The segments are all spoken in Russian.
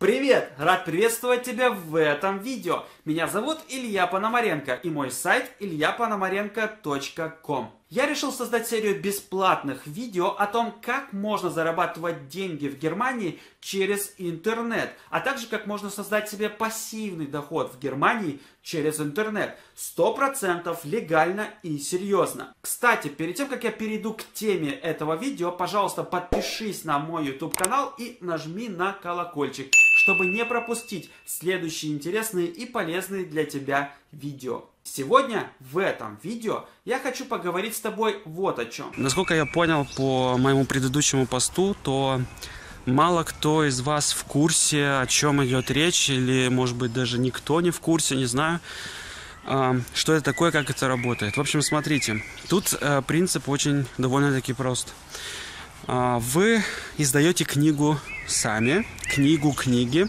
Привет! Рад приветствовать тебя в этом видео. Меня зовут Илья Пономаренко и мой сайт ильяпономаренко.ком. Я решил создать серию бесплатных видео о том, как можно зарабатывать деньги в Германии через интернет, а также как можно создать себе пассивный доход в Германии через интернет. 100% легально и серьезно. Кстати, перед тем, как я перейду к теме этого видео, пожалуйста, подпишись на мой YouTube канал и нажми на колокольчик, чтобы не пропустить следующие интересные и полезные для тебя видео. Сегодня в этом видео я хочу поговорить с тобой вот о чем. Насколько я понял по моему предыдущему посту, то мало кто из вас в курсе, о чем идет речь, или, может быть, даже никто не в курсе, не знаю, а, что это такое, как это работает. В общем, смотрите, тут э, принцип очень довольно-таки прост. А, вы издаете книгу сами, книгу книги.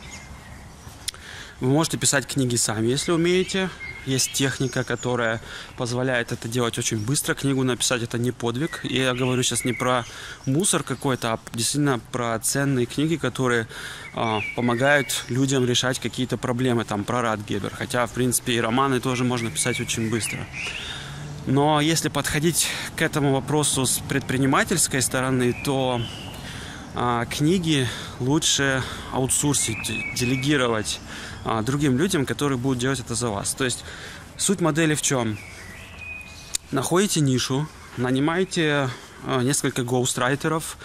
Вы можете писать книги сами, если умеете. Есть техника, которая позволяет это делать очень быстро. Книгу написать это не подвиг. И я говорю сейчас не про мусор какой-то, а действительно про ценные книги, которые э, помогают людям решать какие-то проблемы, там, про Радгебер. Хотя, в принципе, и романы тоже можно писать очень быстро. Но если подходить к этому вопросу с предпринимательской стороны, то а, книги лучше аутсорсить, делегировать а, другим людям, которые будут делать это за вас. То есть суть модели в чем? Находите нишу, нанимаете а, несколько гоустрайтеров.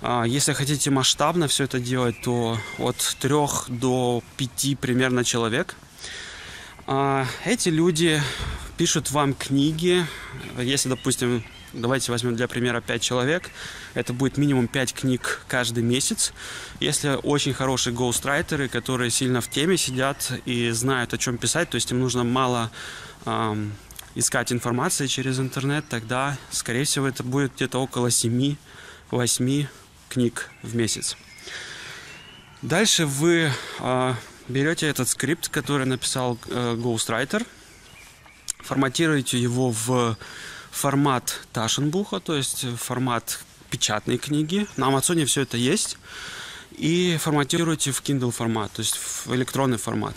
А, если хотите масштабно все это делать, то от трех до пяти примерно человек. А, эти люди пишут вам книги. Если, допустим, давайте возьмем для примера 5 человек, это будет минимум 5 книг каждый месяц. Если очень хорошие гоустрайтеры, которые сильно в теме сидят и знают, о чем писать, то есть им нужно мало эм, искать информации через интернет, тогда, скорее всего, это будет где-то около 7-8 книг в месяц. Дальше вы э, берете этот скрипт, который написал э, Ghostwriter, форматируете его в формат Ташенбуха, то есть формат печатной книги. На Амазоне все это есть. И форматируете в Kindle формат, то есть в электронный формат.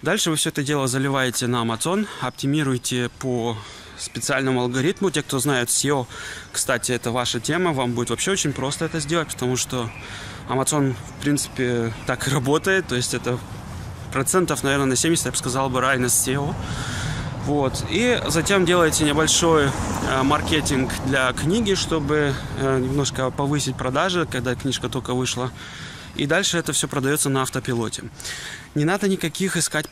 Дальше вы все это дело заливаете на Amazon, оптимируете по специальному алгоритму. Те, кто знает SEO, кстати, это ваша тема, вам будет вообще очень просто это сделать, потому что Amazon, в принципе, так и работает. То есть это процентов, наверное, на 70, я бы сказал бы, равно SEO. Вот. И затем делаете небольшой э, маркетинг для книги, чтобы э, немножко повысить продажи, когда книжка только вышла. И дальше это все продается на автопилоте. Не надо никаких искать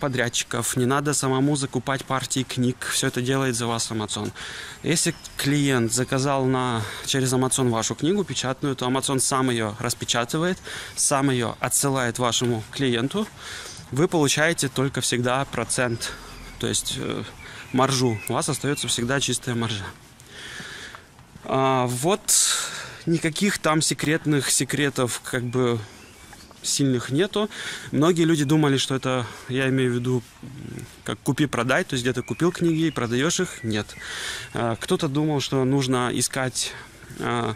подрядчиков, не надо самому закупать партии книг. Все это делает за вас Amazon. Если клиент заказал на, через Amazon вашу книгу печатную, то Amazon сам ее распечатывает, сам ее отсылает вашему клиенту. Вы получаете только всегда процент то есть э, маржу. У вас остается всегда чистая маржа. А, вот никаких там секретных секретов как бы сильных нету. Многие люди думали, что это, я имею в виду, как купи-продай, то есть где-то купил книги и продаешь их. Нет. А, кто-то думал, что нужно искать а,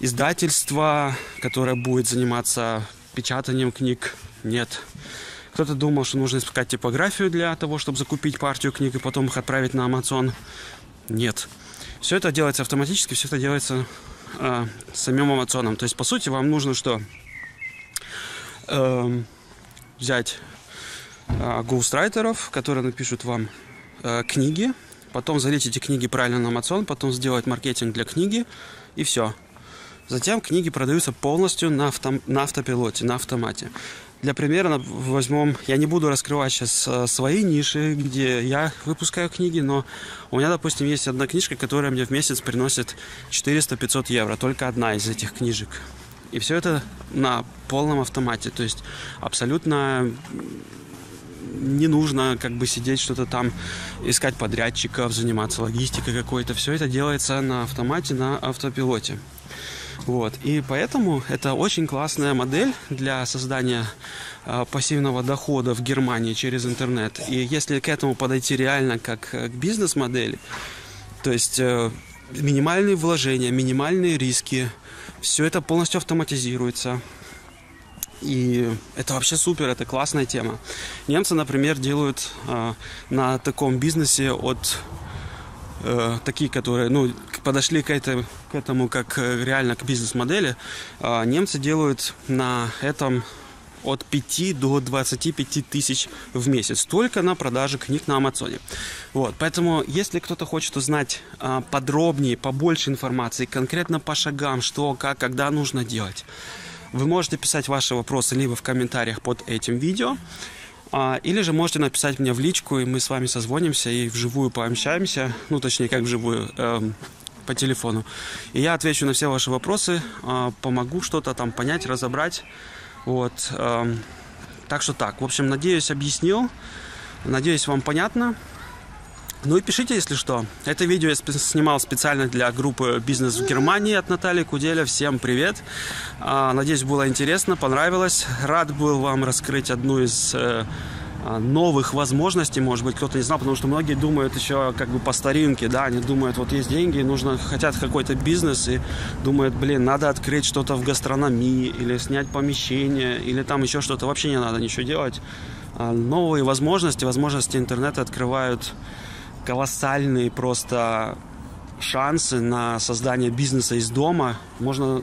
издательство, которое будет заниматься печатанием книг. Нет. Кто-то думал, что нужно искать типографию для того, чтобы закупить партию книг и потом их отправить на Amazon. Нет. Все это делается автоматически, все это делается э, самим Амазоном. То есть, по сути, вам нужно что? Э, взять э, гоустрайтеров, которые напишут вам э, книги, потом залить эти книги правильно на Amazon, потом сделать маркетинг для книги, и все. Затем книги продаются полностью на, авто, на автопилоте, на автомате. Для примера возьмем, я не буду раскрывать сейчас э, свои ниши, где я выпускаю книги, но у меня, допустим, есть одна книжка, которая мне в месяц приносит 400-500 евро, только одна из этих книжек. И все это на полном автомате, то есть абсолютно не нужно как бы сидеть что-то там, искать подрядчиков, заниматься логистикой какой-то. Все это делается на автомате, на автопилоте. Вот. И поэтому это очень классная модель для создания э, пассивного дохода в Германии через интернет. И если к этому подойти реально как к бизнес-модели, то есть э, минимальные вложения, минимальные риски, все это полностью автоматизируется. И это вообще супер, это классная тема. Немцы, например, делают э, на таком бизнесе от э, такие, которые ну, подошли к, это, к этому как э, реально к бизнес-модели, э, немцы делают на этом от 5 до 25 тысяч в месяц только на продаже книг на Амазоне. Вот, поэтому, если кто-то хочет узнать э, подробнее, побольше информации, конкретно по шагам, что, как, когда нужно делать, вы можете писать ваши вопросы либо в комментариях под этим видео, или же можете написать мне в личку, и мы с вами созвонимся и вживую пообщаемся, ну, точнее, как вживую, эм, по телефону. И я отвечу на все ваши вопросы, э, помогу что-то там понять, разобрать. Вот. Э, так что так. В общем, надеюсь, объяснил. Надеюсь, вам понятно. Ну и пишите, если что. Это видео я снимал специально для группы «Бизнес в Германии» от Натальи Куделя. Всем привет. А, надеюсь, было интересно, понравилось. Рад был вам раскрыть одну из э, а, новых возможностей, может быть, кто-то не знал, потому что многие думают еще как бы по старинке, да, они думают, вот есть деньги, нужно, хотят какой-то бизнес и думают, блин, надо открыть что-то в гастрономии или снять помещение или там еще что-то, вообще не надо ничего делать. А, новые возможности, возможности интернета открывают колоссальные просто шансы на создание бизнеса из дома. Можно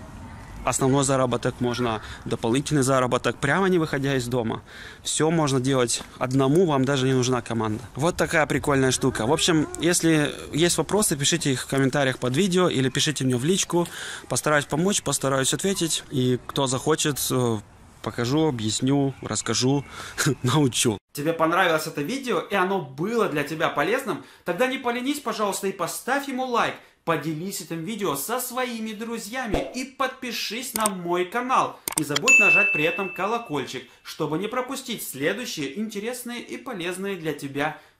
основной заработок, можно дополнительный заработок, прямо не выходя из дома. Все можно делать одному, вам даже не нужна команда. Вот такая прикольная штука. В общем, если есть вопросы, пишите их в комментариях под видео или пишите мне в личку. Постараюсь помочь, постараюсь ответить. И кто захочет, э, покажу, объясню, расскажу, научу. Тебе понравилось это видео и оно было для тебя полезным? Тогда не поленись, пожалуйста, и поставь ему лайк. Поделись этим видео со своими друзьями и подпишись на мой канал. Не забудь нажать при этом колокольчик, чтобы не пропустить следующие интересные и полезные для тебя видео.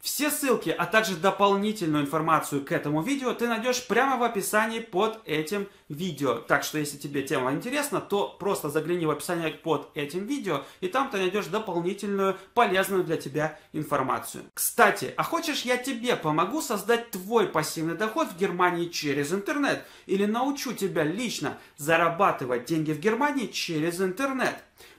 Все ссылки, а также дополнительную информацию к этому видео ты найдешь прямо в описании под этим видео. Так что, если тебе тема интересна, то просто загляни в описание под этим видео, и там ты найдешь дополнительную полезную для тебя информацию. Кстати, а хочешь я тебе помогу создать твой пассивный доход в Германии через интернет? Или научу тебя лично зарабатывать деньги в Германии через интернет?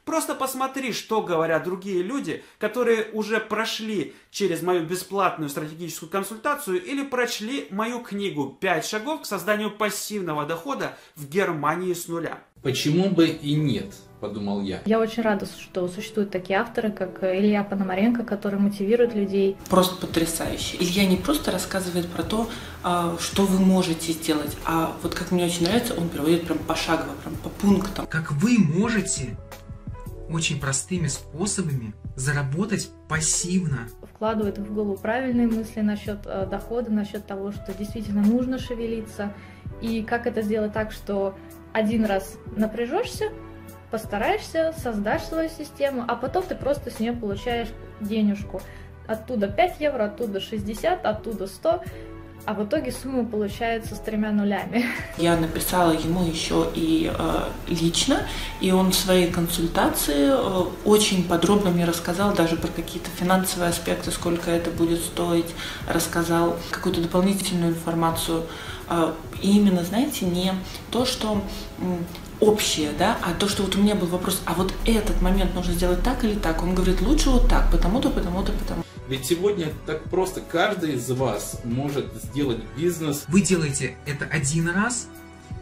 Просто посмотри, что говорят другие люди, которые уже прошли через мою бесплатную стратегическую консультацию или прочли мою книгу «Пять шагов к созданию пассивного дохода в Германии с нуля». Почему бы и нет, подумал я. Я очень рада, что существуют такие авторы, как Илья Пономаренко, которые мотивируют людей. Просто потрясающе. Илья не просто рассказывает про то, а, что вы можете сделать, а вот как мне очень нравится, он приводит прям пошагово, прям по пунктам. Как вы можете очень простыми способами заработать пассивно. Вкладывает в голову правильные мысли насчет э, дохода, насчет того, что действительно нужно шевелиться. И как это сделать так, что один раз напряжешься, постараешься, создашь свою систему, а потом ты просто с нее получаешь денежку. Оттуда 5 евро, оттуда 60, оттуда 100 а в итоге сумма получается с тремя нулями. Я написала ему еще и э, лично, и он в своей консультации э, очень подробно мне рассказал даже про какие-то финансовые аспекты, сколько это будет стоить, рассказал какую-то дополнительную информацию. Э, и именно, знаете, не то, что общее, да, а то, что вот у меня был вопрос, а вот этот момент нужно сделать так или так, он говорит, лучше вот так, потому-то, потому-то, потому. Ведь сегодня так просто каждый из вас может сделать бизнес. Вы делаете это один раз,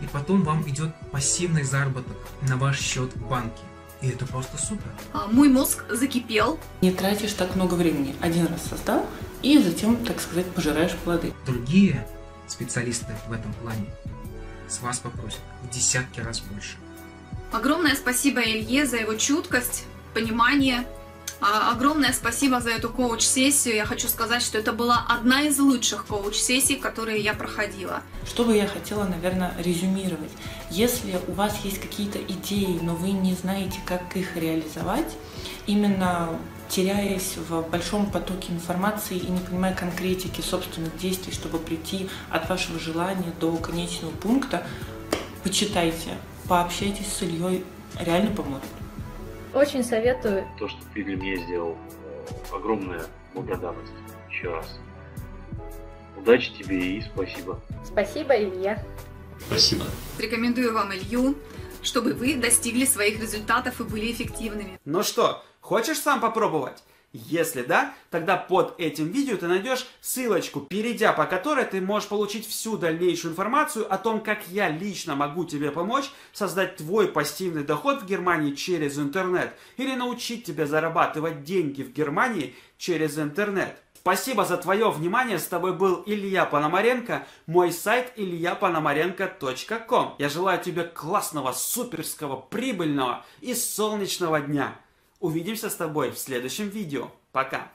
и потом вам идет пассивный заработок на ваш счет в банке. И это просто супер. А, мой мозг закипел. Не тратишь так много времени. Один раз создал, и затем, так сказать, пожираешь плоды. Другие специалисты в этом плане с вас попросят в десятки раз больше. Огромное спасибо Илье за его чуткость, понимание. А, огромное спасибо за эту коуч-сессию. Я хочу сказать, что это была одна из лучших коуч-сессий, которые я проходила. Что бы я хотела, наверное, резюмировать. Если у вас есть какие-то идеи, но вы не знаете, как их реализовать, именно теряясь в большом потоке информации и не понимая конкретики собственных действий, чтобы прийти от вашего желания до конечного пункта, почитайте, пообщайтесь с Ильей, реально поможет. Очень советую. То, что ты для меня сделал, э, огромная благодарность еще раз. Удачи тебе и спасибо. Спасибо, Илья. Спасибо. Рекомендую вам Илью. чтобы вы достигли своих результатов и были эффективными. Ну что, хочешь сам попробовать? Если да, тогда под этим видео ты найдешь ссылочку, перейдя по которой ты можешь получить всю дальнейшую информацию о том, как я лично могу тебе помочь создать твой пассивный доход в Германии через интернет или научить тебя зарабатывать деньги в Германии через интернет. Спасибо за твое внимание. С тобой был Илья Пономаренко. Мой сайт ильяпономаренко.ком. Я желаю тебе классного, суперского, прибыльного и солнечного дня. Увидимся с тобой в следующем видео. Пока!